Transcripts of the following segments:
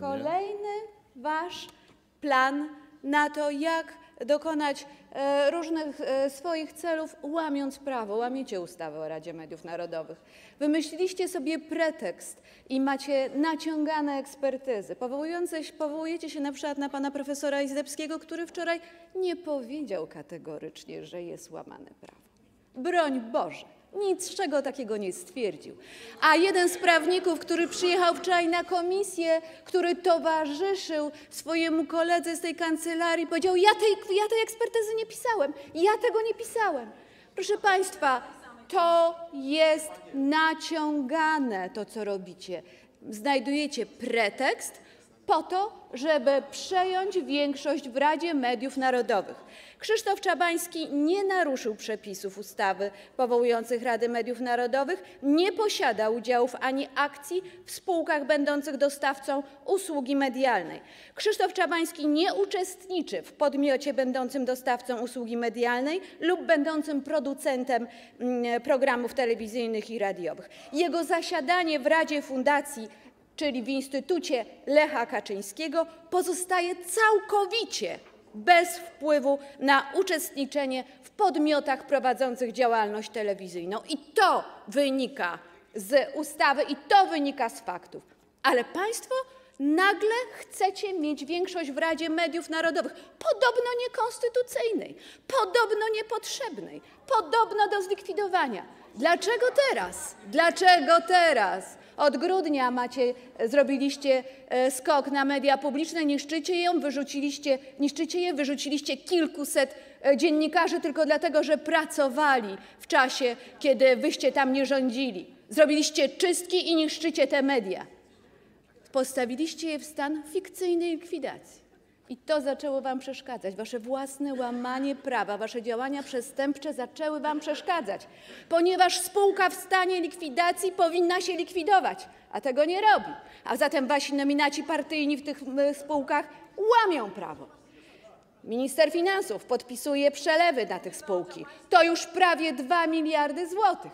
Kolejny wasz plan na to, jak dokonać e, różnych e, swoich celów, łamiąc prawo, łamiecie ustawę o Radzie Mediów Narodowych. Wymyśliliście sobie pretekst i macie naciągane ekspertyzy. Powołujecie się na przykład na pana profesora Izdebskiego, który wczoraj nie powiedział kategorycznie, że jest łamane prawo. Broń Boże, niczego takiego nie stwierdził. A jeden z prawników, który przyjechał wczoraj na komisję, który towarzyszył swojemu koledze z tej kancelarii, powiedział: Ja tej, ja tej ekspertyzy nie pisałem, ja tego nie pisałem. Proszę Państwa, to jest naciągane, to co robicie. Znajdujecie pretekst, po to, żeby przejąć większość w Radzie Mediów Narodowych. Krzysztof Czabański nie naruszył przepisów ustawy powołujących Rady Mediów Narodowych, nie posiada udziałów ani akcji w spółkach będących dostawcą usługi medialnej. Krzysztof Czabański nie uczestniczy w podmiocie będącym dostawcą usługi medialnej lub będącym producentem mm, programów telewizyjnych i radiowych. Jego zasiadanie w Radzie Fundacji czyli w Instytucie Lecha Kaczyńskiego, pozostaje całkowicie bez wpływu na uczestniczenie w podmiotach prowadzących działalność telewizyjną. I to wynika z ustawy, i to wynika z faktów. Ale Państwo nagle chcecie mieć większość w Radzie Mediów Narodowych, podobno niekonstytucyjnej, podobno niepotrzebnej, podobno do zlikwidowania. Dlaczego teraz? Dlaczego teraz? Od grudnia macie, zrobiliście e, skok na media publiczne, niszczycie ją, wyrzuciliście, niszczycie je, wyrzuciliście kilkuset e, dziennikarzy tylko dlatego, że pracowali w czasie, kiedy wyście tam nie rządzili. Zrobiliście czystki i niszczycie te media. Postawiliście je w stan fikcyjnej likwidacji. I to zaczęło Wam przeszkadzać. Wasze własne łamanie prawa, Wasze działania przestępcze zaczęły Wam przeszkadzać, ponieważ spółka w stanie likwidacji powinna się likwidować, a tego nie robi. A zatem Wasi nominaci partyjni w tych spółkach łamią prawo. Minister Finansów podpisuje przelewy na tych spółki. To już prawie 2 miliardy złotych.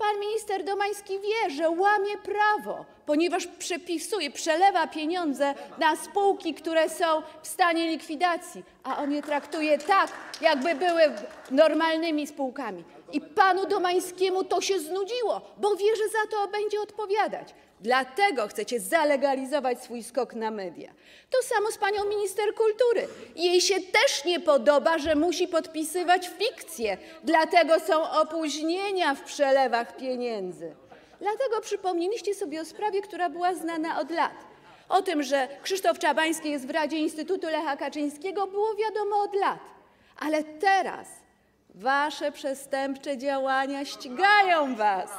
Pan minister Domański wie, że łamie prawo, ponieważ przepisuje, przelewa pieniądze na spółki, które są w stanie likwidacji, a on je traktuje tak, jakby były normalnymi spółkami. I panu Domańskiemu to się znudziło, bo wie, że za to będzie odpowiadać. Dlatego chcecie zalegalizować swój skok na media. To samo z panią minister kultury. Jej się też nie podoba, że musi podpisywać fikcje, dlatego są opóźnienia w przelewach pieniędzy. Dlatego przypomnieliście sobie o sprawie, która była znana od lat. O tym, że Krzysztof Czabański jest w Radzie Instytutu Lecha Kaczyńskiego, było wiadomo od lat. Ale teraz wasze przestępcze działania ścigają was.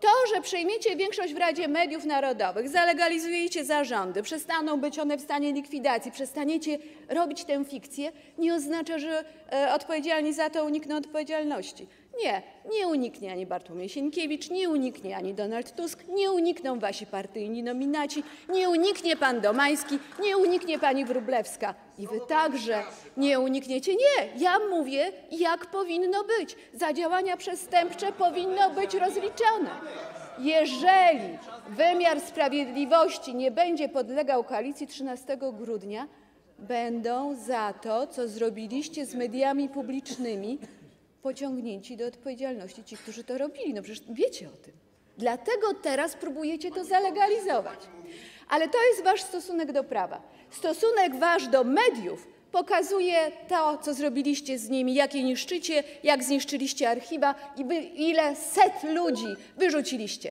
To, że przejmiecie większość w Radzie Mediów Narodowych, zalegalizujecie zarządy, przestaną być one w stanie likwidacji, przestaniecie robić tę fikcję, nie oznacza, że e, odpowiedzialni za to unikną odpowiedzialności. Nie, nie uniknie ani Bartłomiej Sienkiewicz, nie uniknie ani Donald Tusk, nie unikną wasi partyjni nominaci, nie uniknie pan Domański, nie uniknie pani Wróblewska. I wy także nie unikniecie. Nie, ja mówię, jak powinno być. Za działania przestępcze powinno być rozliczone. Jeżeli wymiar sprawiedliwości nie będzie podlegał koalicji 13 grudnia, będą za to, co zrobiliście z mediami publicznymi, pociągnięci do odpowiedzialności ci, którzy to robili. No przecież wiecie o tym. Dlatego teraz próbujecie to zalegalizować. Ale to jest wasz stosunek do prawa. Stosunek wasz do mediów pokazuje to, co zrobiliście z nimi, jak je niszczycie, jak zniszczyliście archiwa i ile set ludzi wyrzuciliście.